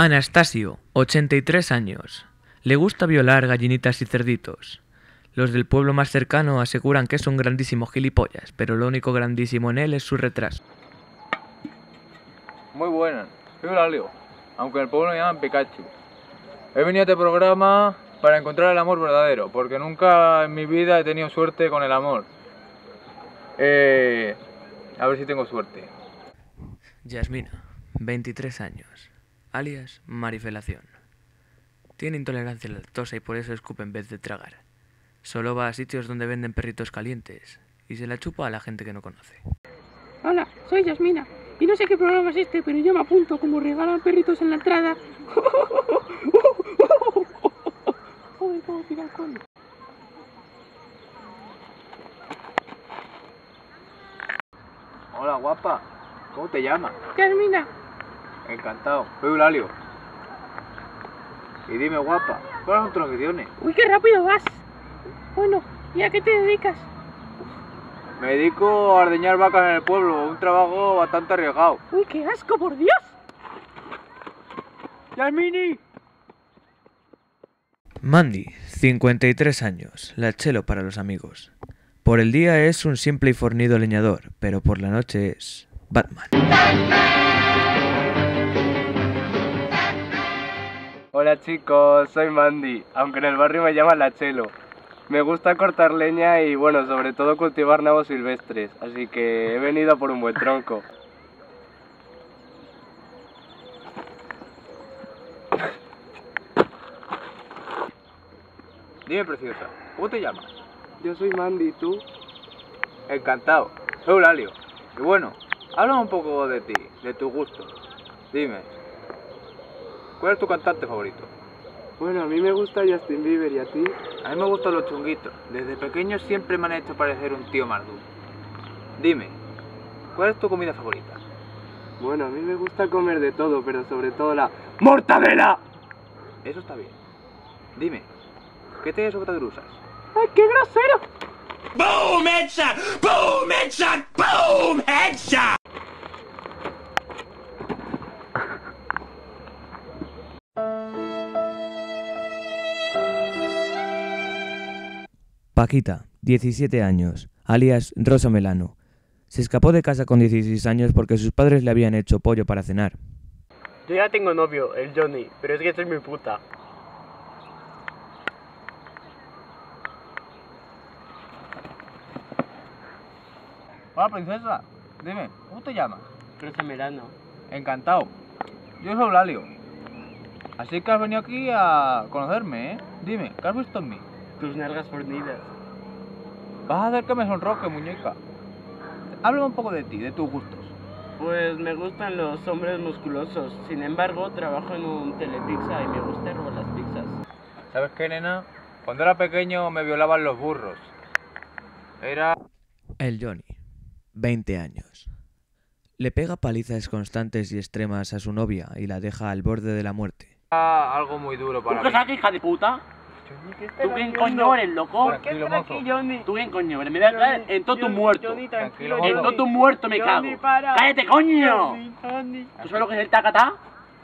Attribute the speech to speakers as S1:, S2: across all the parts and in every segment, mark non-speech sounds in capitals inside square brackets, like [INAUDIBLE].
S1: Anastasio, 83 años. Le gusta violar gallinitas y cerditos. Los del pueblo más cercano aseguran que es un grandísimo gilipollas, pero lo único grandísimo en él es su retraso.
S2: Muy buenas, soy Eulalio, aunque en el pueblo me llaman Pikachu. He venido a este programa para encontrar el amor verdadero, porque nunca en mi vida he tenido suerte con el amor. Eh, a ver si tengo suerte.
S1: Yasmina, 23 años, alias marifelación. Tiene intolerancia a la lactosa y por eso escupe en vez de tragar. Solo va a sitios donde venden perritos calientes y se la chupa a la gente que no conoce.
S3: Hola, soy Yasmina. Y no sé qué programa es este, pero yo me apunto como regalan perritos en la entrada. [LAUGHS] Joder, cómo tira el coño.
S2: Hola guapa, ¿cómo te llamas?
S3: Yasmina,
S2: Encantado, soy Eulalio. Y dime guapa, ¿cuáles son tus aficiones?
S3: uy, qué rápido vas. Bueno, ¿y a qué te dedicas?
S2: Me dedico a ordeñar vacas en el pueblo, un trabajo bastante arriesgado.
S3: Uy, qué asco, por Dios.
S2: ¡Yasmini!
S1: Mandy, 53 años, la chelo para los amigos. Por el día es un simple y fornido leñador, pero por la noche es Batman.
S4: Hola chicos, soy Mandy, aunque en el barrio me llaman la Chelo. Me gusta cortar leña y bueno, sobre todo cultivar nabos silvestres, así que he venido a por un buen tronco.
S2: Dime preciosa, ¿cómo te llamas?
S4: Yo soy Mandy, ¿y tú?
S2: Encantado, soy Eulalio. Y bueno, háblame un poco de ti, de tu gusto. Dime, ¿cuál es tu cantante favorito?
S4: Bueno, a mí me gusta Justin Bieber y a ti.
S2: A mí me gustan los chunguitos. Desde pequeño siempre me han hecho parecer un tío mardu. Dime, ¿cuál es tu comida favorita?
S4: Bueno, a mí me gusta comer de todo, pero sobre todo la mortadela.
S2: Eso está bien. Dime, ¿qué te sobre grusas?
S3: ¡Ay, qué grosero!
S5: Boom headshot! Boom headshot! Boom headshot!
S1: Paquita, 17 años, alias Rosa Melano. Se escapó de casa con 16 años porque sus padres le habían hecho pollo para cenar.
S4: Yo ya tengo novio, el Johnny, pero es que soy mi puta.
S2: Hola princesa, dime, ¿cómo te llamas?
S4: Rosa Melano.
S2: Encantado. Yo soy Eulalio. Así que has venido aquí a conocerme, ¿eh? Dime, ¿qué has visto en mí?
S4: Tus nalgas fornidas.
S2: Vas a hacer que me sonroje, muñeca. Háblame un poco de ti, de tus gustos.
S4: Pues me gustan los hombres musculosos. Sin embargo, trabajo en un telepizza y me gusta robar las pizzas.
S2: ¿Sabes qué, nena? Cuando era pequeño me violaban los burros. Era...
S1: El Johnny, 20 años. Le pega palizas constantes y extremas a su novia y la deja al borde de la muerte.
S2: algo muy duro para mí.
S6: sabes, hija de puta? ¿Tú quién coño eres, loco?
S2: Tranquilo, mozo.
S3: Johnny?
S6: ¿Tú quién coño eres? Me voy a caer en todo tu muerto.
S2: tranquilo,
S6: En
S2: Johnny.
S6: todo tu muerto me cago. ¡Cállate, coño! ¿Tú sabes lo que es el tacatá?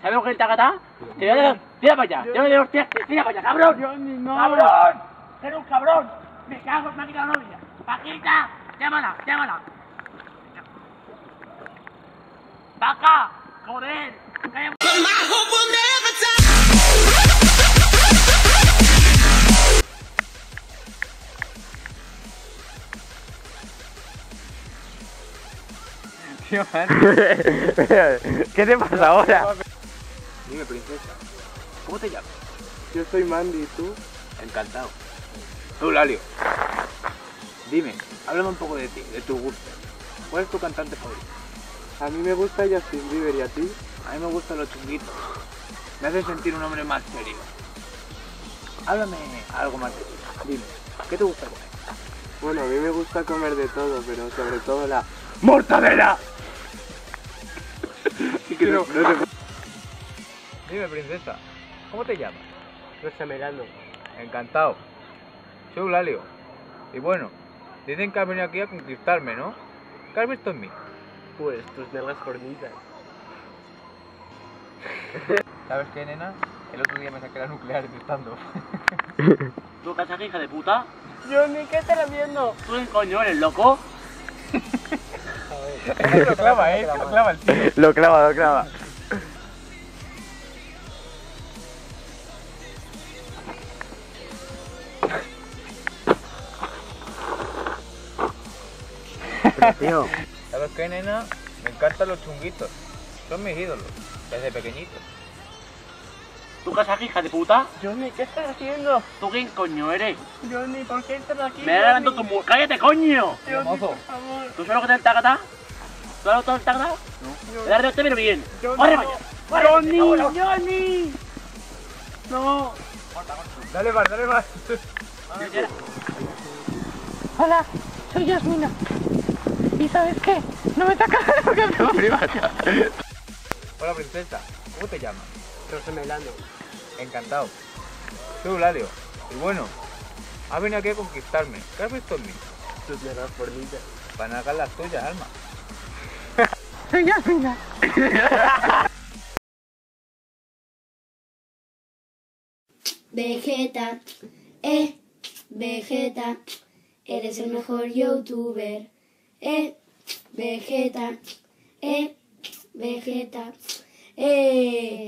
S6: ¿Sabes lo que es el tacatá? Te voy a dar- Tira para allá, te voy a dar hostias, tira para allá, cabrón. ¡Cabrón! ¡Eres un cabrón! ¡Me cago en Paquita la novia! ¡Paquita! ¡Llámala, llámala! ¡Vaca! ¡Joder! ¡Cállate!
S2: Tío, [LAUGHS]
S4: ¿Qué te pasa ahora?
S2: Dime, princesa. ¿Cómo te llamas?
S4: Yo soy Mandy, ¿y tú?
S2: Encantado. Eulalio. Dime, háblame un poco de ti, de tu gusto. ¿Cuál es tu cantante favorito?
S4: A mí me gusta Justin Bieber y a ti.
S2: A mí me gustan los chunguitos. Me hacen sentir un hombre más serio. Háblame algo más de ti. Dime, ¿qué te gusta comer?
S4: Bueno, a mí me gusta comer de todo, pero sobre todo la mortadela. [LAUGHS]
S2: Que no- no te- Dime, princesa, ¿cómo te llamas?
S4: Rosa Melano.
S2: Encantado. Soy Eulalio. Y bueno, dicen que has venido aquí a conquistarme, ¿no? ¿Qué has visto en mí?
S4: Pues tus nalgas fornidas. [LAUGHS]
S2: ¿Sabes qué, nena? El otro día me saqué la nuclear estando. [LAUGHS]
S6: ¿Tú qué haces aquí, hija de puta?
S3: Johnny, ¿qué estás haciendo?
S6: ¿Tú qué coño eres, loco?
S2: Lo clava, eh, lo clava el tío.
S4: Lo clava, lo clava. Tío,
S2: ¿Sabes qué, nena? Me encantan los chunguitos. Son mis ídolos, desde pequeñito.
S6: ¿Tú qué haces aquí, hija de puta?
S3: Johnny, ¿qué estás haciendo?
S6: ¿Tú quién coño eres?
S3: Johnny, ¿por qué estás aquí?
S6: Me levantando tu mu... ¡Cállate, coño!
S3: Johnny, por favor.
S6: ¿Tú sabes lo que es el tacatá? ¿Tú que es el? No. Dale, te pero bien.
S3: Johnny,
S6: ¡Corre,
S3: no.
S6: vaya! ¡Corre,
S3: Johnny! Johnny. No.
S2: Dale más, dale más.
S3: Hola, soy Yasmina. ¿Y sabes qué? No me sacas de educación primaria.
S2: Hola, princesa. ¿Cómo te llamas?
S4: José Melano.
S2: Encantado. Soy Eulalio. Y bueno, has venido aquí a conquistarme. ¿Qué has visto en mí?
S4: Tus negras fornitas.
S2: Para nagar las tuyas, Alma. [LAUGHS]
S7: Vegeta, eh, Vegeta, eres el mejor youtuber. Eh, Vegeta, eh, Vegeta, eh.